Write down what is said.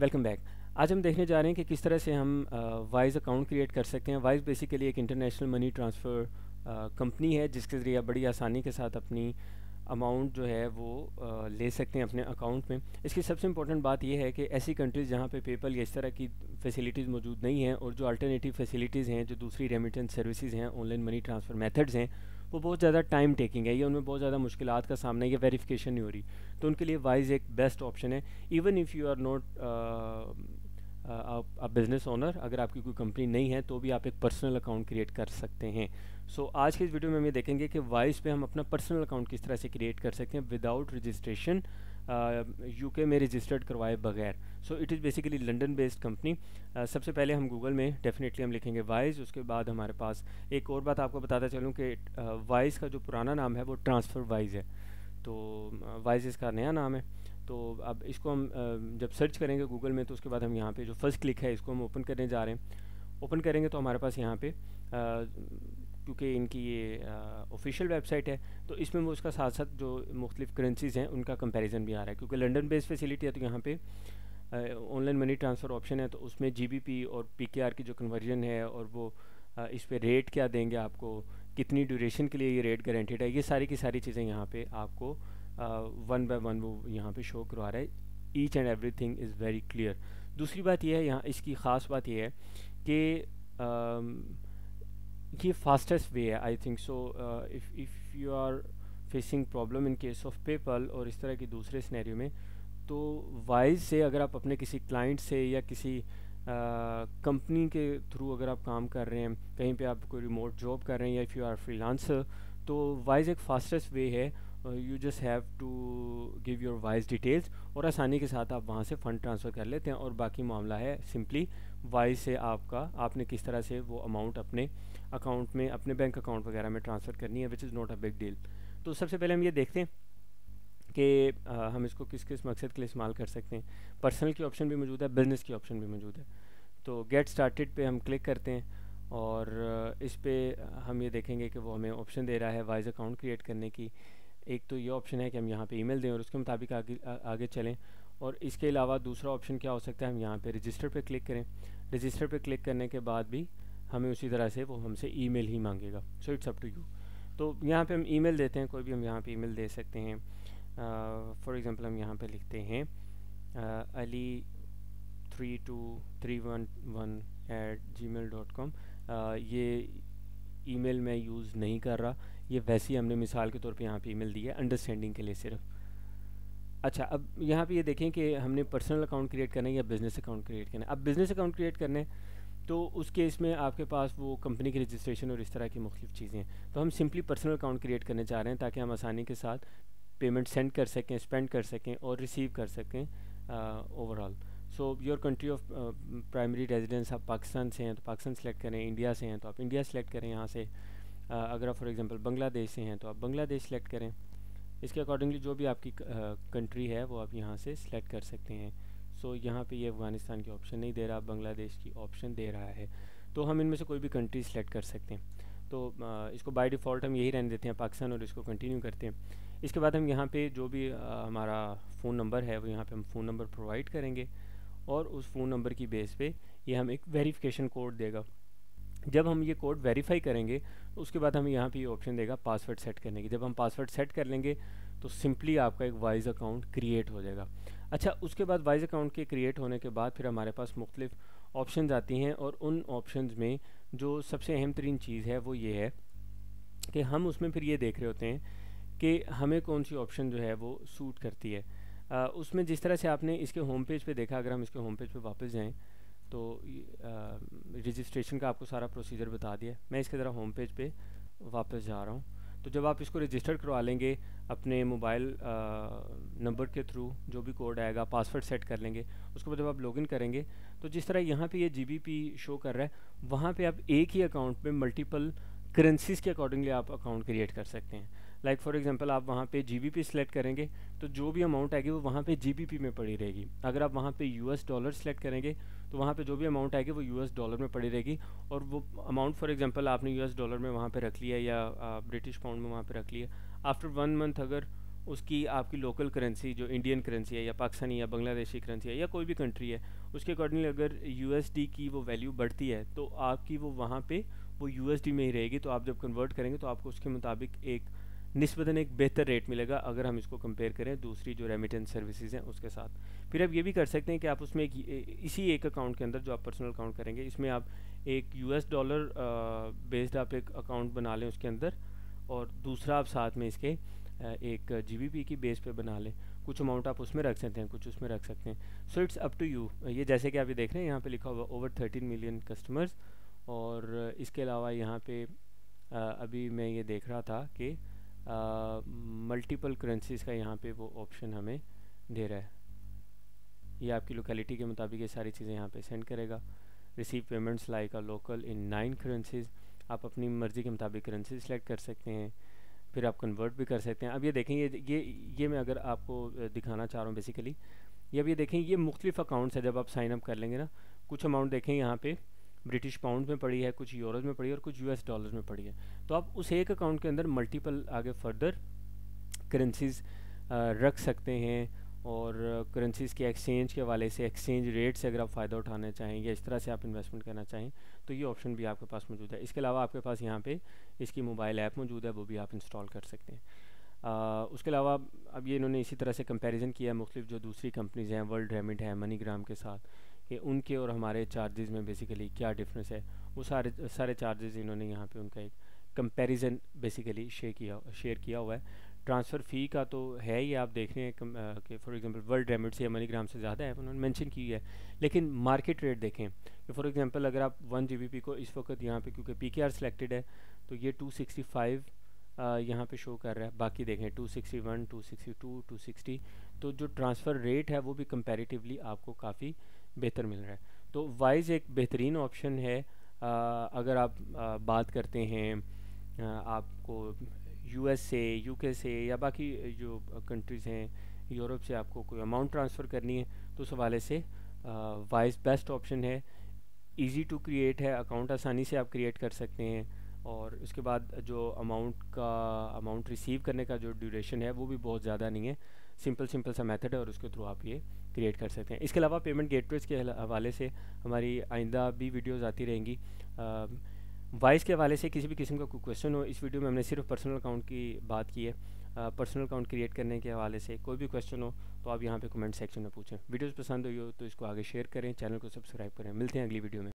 Welcome back आज हम देखने जा रहे हैं कि किस तरह से हम वाइज अकाउंट क्रिएट कर सकते हैं। वाइज बेसिकली एक इंटरनेशनल मनी ट्रांसफ़र कंपनी है जिसके ज़रिए आप बड़ी आसानी के साथ अपनी अमाउंट जो है वो आ, ले सकते हैं अपने अकाउंट में। इसकी सबसे इम्पोर्टेंट बात यह है कि ऐसी कंट्रीज़ जहाँ पे पेपल या इस तरह की फैसिलिटीज़ मौजूद नहीं हैं और जो अल्टरनेटिव फैसिलिटीज़ हैं जो दूसरी रेमिटेंस सर्विसेज़ हैं ऑनलाइन मनी ट्रांसफ़र मेथड्स हैं वो बहुत ज़्यादा टाइम टेकिंग है। या उनमें बहुत ज़्यादा मुश्किल का सामना या वेरीफिकेशन नहीं हो रही। तो उनके लिए वाइज एक बेस्ट ऑप्शन है। Even if you are not आप बिज़नेस ओनर अगर आपकी कोई कंपनी नहीं है तो भी आप एक पर्सनल अकाउंट क्रिएट कर सकते हैं। सो so, आज के इस वीडियो में हम ये देखेंगे कि वाइस पे हम अपना पर्सनल अकाउंट किस तरह से क्रिएट कर सकते हैं विदाउट रजिस्ट्रेशन यूके में रजिस्टर्ड करवाए बगैर। So it is basically London based company सबसे पहले हम गूगल में डेफिनेटली हम लिखेंगे वाइज उसके बाद हमारे पास एक और बात आपको बताता चलूँ कि वाइज का जो पुराना नाम है, वो ट्रांसफ़र वाइज है। तो वाइज इसका नया नाम है। तो अब इसको हम जब सर्च करेंगे गूगल में तो उसके बाद हम यहाँ पे जो फ़र्स्ट क्लिक है, इसको हम ओपन करने जा रहे हैं। ओपन करेंगे तो हमारे पास यहाँ पे क्योंकि इनकी ये ऑफिशियल वेबसाइट है तो इसमें वो उसका साथ साथ जो मुख्तलिफ़ करेंसीज़ हैं उनका कंपैरिजन भी आ रहा है। क्योंकि लंदन बेस्ड फैसिलिटी है तो यहाँ पे ऑनलाइन मनी ट्रांसफ़र ऑप्शन है तो उसमें जीबीपी और पी की जो कन्वर्जन है और वो आ, इस पर रेट क्या देंगे आपको कितनी ड्यूरेशन के लिए ये रेट गारंटेड है ये सारी की सारी चीज़ें यहाँ पर आपको वन बाय वन वो यहाँ पर शो करवा रहा है। Each and every thing is very clear दूसरी बात यह है यहाँ इसकी ख़ास बात यह है कि ये फास्टेस्ट वे है I think so if if you are facing problem in case of PayPal और इस तरह की दूसरे स्नैरियो में तो वाइज से अगर आप अपने किसी क्लाइंट से या किसी कंपनी uh, के थ्रू अगर आप काम कर रहे हैं कहीं पे आप कोई रिमोट जॉब कर रहे हैं या इफ़ यू आर फ्रीलांसर तो वाइज एक फास्टेस्ट वे है you just have to give your Wise details और आसानी के साथ आप वहाँ से फ़ंड ट्रांसफ़र कर लेते हैं और बाकी मामला है सिंपली वाइज से आपका, आपने किस तरह से वो अमाउंट अपने अकाउंट में, अपने बैंक अकाउंट वगैरह में ट्रांसफ़र करनी है which is not a big deal तो सबसे पहले हम ये देखते हैं कि हम इसको किस किस मकसद के लिए इस्तेमाल कर सकते हैं। पर्सनल की ऑप्शन भी मौजूद है बिज़नेस की ऑप्शन भी मौजूद है। तो गेट स्टार्टेड पे हम क्लिक करते हैं और इस पर हम ये देखेंगे कि वो हमें ऑप्शन दे रहा है वाइज अकाउंट क्रिएट करने की। एक तो ये ऑप्शन है कि हम यहाँ पे ईमेल दें और उसके मुताबिक आगे आगे चलें। और इसके अलावा दूसरा ऑप्शन क्या हो सकता है? हम यहाँ पे रजिस्टर पे क्लिक करें। रजिस्टर पे क्लिक करने के बाद भी हमें उसी तरह से वो हमसे ईमेल ही मांगेगा। So it's up to you तो यहाँ पे हम ईमेल देते हैं, कोई भी हम यहाँ पे ईमेल दे सकते हैं। फॉर एग्ज़ाम्पल हम यहाँ पे लिखते हैं Ali three two three one one eight Gmail dot com ये ईमेल मैं यूज़ नहीं कर रहा। ये वैसे हमने मिसाल के तौर पे यहाँ पे ईमेल दी है अंडरस्टैंडिंग के लिए सिर्फ़। अच्छा अब यहाँ पे ये देखें कि हमने पर्सनल अकाउंट क्रिएट करना है या बिज़नेस अकाउंट क्रिएट करना है। अब बिज़नेस अकाउंट क्रिएट करने है तो उस केस में आपके पास वो कंपनी की रजिस्ट्रेशन और इस तरह की मुख्तु चीज़ें हैं। तो हम सिंपली पर्सनल अकाउंट क्रिएट करने चाह रहे हैं ताकि हम आसानी के साथ पेमेंट सेंड कर सकें स्पेंड कर सकें और रिसीव कर सकें overall so your country of primary residence आप पाकिस्तान से हैं तो पाकिस्तान सेलेक्ट करें इंडिया से हैं तो आप इंडिया सेलेक्ट करें यहाँ से। अगर आप फॉर एग्ज़ाम्पल बांग्लादेश से हैं तो आप बांग्लादेश सेलेक्ट करें। इसके अकॉर्डिंगली जो भी आपकी कंट्री है वो आप यहाँ से सिलेक्ट कर सकते हैं। सो so, यहाँ पे ये अफ़गानिस्तान की ऑप्शन नहीं दे रहा बांग्लादेश की ऑप्शन दे रहा है। तो हम इनमें से कोई भी कंट्री सेलेक्ट कर सकते हैं। तो इसको बाय डिफ़ॉल्ट हम यही रहने देते हैं पाकिस्तान और इसको कंटिन्यू करते हैं। इसके बाद हम यहाँ पे जो भी हमारा फ़ोन नंबर है वो यहाँ पे हम फ़ोन नंबर प्रोवाइड करेंगे। और उस फ़ोन नंबर की बेस पे ये हम एक वेरिफिकेशन कोड देगा। जब हम ये कोड वेरीफाई करेंगे उसके बाद हमें यहाँ पे ये ऑप्शन देगा पासवर्ड सेट करने की। जब हम पासवर्ड सेट कर लेंगे तो सिंपली आपका एक वाइज अकाउंट क्रिएट हो जाएगा। अच्छा उसके बाद वाइज अकाउंट के क्रिएट होने के बाद फिर हमारे पास मुख्तलिफ़ ऑप्शन आती हैं और उन ऑप्शन में जो सबसे अहम तरीन चीज़ है वो ये है कि हम उसमें फिर ये देख रहे होते हैं कि हमें कौन सी ऑप्शन जो है वो सूट करती है। आ, उसमें जिस तरह से आपने इसके होम पेज पे देखा अगर हम इसके होम पेज पे वापस जाएँ तो रजिस्ट्रेशन का आपको सारा प्रोसीजर बता दिया मैं इसके ज़रा होम पेज पे वापस जा रहा हूँ। तो जब आप इसको रजिस्टर करवा लेंगे, अपने मोबाइल नंबर के थ्रू जो भी कोड आएगा पासवर्ड सेट कर लेंगे, उसके बाद जब आप लॉगिन करेंगे तो जिस तरह यहाँ पे ये जी शो कर रहा है, वहाँ पे आप एक ही अकाउंट में मल्टीपल करेंसीज के अकॉर्डिंगली आप अकाउंट क्रिएट कर सकते हैं। लाइक फॉर एग्जांपल आप वहाँ पे जी बी सेलेक्ट करेंगे तो जो भी अमाउंट आएगी वो वहाँ पे जी में पड़ी रहेगी। अगर आप वहाँ पे यूएस डॉलर सेलेक्ट करेंगे तो वहाँ पे जो भी अमाउंट आएगी वो यूएस डॉलर में पड़ी रहेगी। और वो अमाउंट फॉर एग्जांपल आपने यूएस डॉलर में वहाँ पे रख लिया या ब्रिटिश पाउंड में वहाँ पे रख लिया आफ्टर वन मंथ अगर उसकी आपकी लोकल करेंसी जो इंडियन करेंसी है या पाकिस्तानी या बांग्लादेशी करेंसी है या कोई भी कंट्री है, उसके अकॉर्डिंगली अगर यूएसडी की वो वैल्यू बढ़ती है तो आपकी वो वहाँ पे वो यूएसडी में ही रहेगी। तो आप जब कन्वर्ट करेंगे तो आपको उसके मुताबिक एक नस्बता एक बेहतर रेट मिलेगा अगर हम इसको कंपेयर करें, दूसरी जो रेमिटेंस सर्विसेज़ हैं उसके साथ। फिर आप ये भी कर सकते हैं कि आप उसमें एक इसी एक अकाउंट के अंदर जो आप पर्सनल अकाउंट करेंगे, इसमें आप एक यूएस डॉलर बेस्ड आप एक अकाउंट बना लें उसके अंदर और दूसरा आप साथ में इसके एक जीबीपी की बेस पे बना लें। कुछ अमाउंट आप उसमें रख सकते हैं, कुछ उसमें रख सकते हैं। So it's up to you ये जैसे कि आप ये देख रहे हैं, यहाँ पे लिखा हुआ ओवर थर्टीन मिलियन कस्टमर्स और इसके अलावा यहाँ पे अभी मैं ये देख रहा था कि मल्टीपल करेंसीज़ का यहाँ पे वो ऑप्शन हमें दे रहा है। ये आपकी लोकेलिटी के मुताबिक ये सारी चीज़ें यहाँ पे सेंड करेगा। Receive payments like a local in nine currencies आप अपनी मर्ज़ी के मुताबिक करेंसी सेलेक्ट कर सकते हैं। फिर आप कन्वर्ट भी कर सकते हैं। अब ये देखें, ये ये ये मैं अगर आपको दिखाना चाह रहा हूँ बेसिकली ये अब ये देखें, ये मुख्तलिफ़ अकाउंट्स है। जब आप साइन अप कर लेंगे ना, कुछ अमाउंट देखें यहाँ पे। ब्रिटिश पाउंड में पड़ी है कुछ यूरोज में पड़ी है और कुछ यूएस डॉलर्स में पड़ी है। तो आप उस एक अकाउंट के अंदर मल्टीपल आगे फर्दर करेंसीज रख सकते हैं और करेंसीज़ के एक्सचेंज के हवाले से एक्सचेंज रेट से अगर आप फ़ायदा उठाना चाहें या इस तरह से आप इन्वेस्टमेंट करना चाहें तो ये ऑप्शन भी आपके पास मौजूद है। इसके अलावा आपके पास यहाँ पे इसकी मोबाइल ऐप मौजूद है वो भी आप इंस्टॉल कर सकते हैं। आ, उसके अलावा अब ये इन्होंने इसी तरह से कंपैरिजन किया है मुख्तलिफ़ जो दूसरी कंपनीज़ हैं वर्ल्ड रेमिट है मनी ग्राम के साथ। कि उनके और हमारे चार्जेस में बेसिकली क्या डिफरेंस है, वो सारे सारे चार्जेस इन्होंने यहाँ पे उनका एक कंपैरिजन बेसिकली शेयर किया शेयर किया हुआ है। ट्रांसफ़र फ़ी का तो है ही, आप देख रहे हैं कि फॉर एग्जांपल वर्ल्ड रेमिट से मनी ग्राम से ज़्यादा है, उन्होंने मेंशन की है। लेकिन मार्केट रेट देखें, कि फॉर एग्जांपल अगर आप वन जी को इस वक्त यहाँ पे, क्योंकि पी सिलेक्टेड है तो ये टू सिक्सटी फाइव यहाँ पे शो कर रहा है। बाकी देखें two sixty one two sixty two two sixty तो जो ट्रांसफ़र रेट है वो भी कंपेरेटिवली आपको काफ़ी बेहतर मिल रहा है। तो वाइज एक बेहतरीन ऑप्शन है। आ, अगर आप आ, बात करते हैं आ, आपको यूएस से यूके से या बाकी जो कंट्रीज़ हैं यूरोप से आपको कोई अमाउंट ट्रांसफ़र करनी है तो उस हवाले से वाइज बेस्ट ऑप्शन है। इजी टू क्रिएट है अकाउंट आसानी से आप क्रिएट कर सकते हैं। और उसके बाद जो अमाउंट का अमाउंट रिसीव करने का जो ड्यूरेशन है वो भी बहुत ज़्यादा नहीं है। सिंपल सिंपल सा मेथड है और उसके थ्रू आप ये क्रिएट कर सकते हैं। इसके अलावा पेमेंट गेटवेज के हवाले से हमारी आइंदा भी वीडियोज़ आती रहेंगी। वॉइस के हवाले से किसी भी किस्म का कोई क्वेश्चन हो, इस वीडियो में हमने सिर्फ़ पर्सनल अकाउंट की बात की है। पर्सनल अकाउंट क्रिएट करने के हवाले से कोई भी क्वेश्चन हो तो आप यहाँ पे कमेंट सेक्शन में पूछें। वीडियोस पसंद हुई हो तो इसको आगे शेयर करें चैनल को सब्सक्राइब करें। मिलते हैं अगली वीडियो में।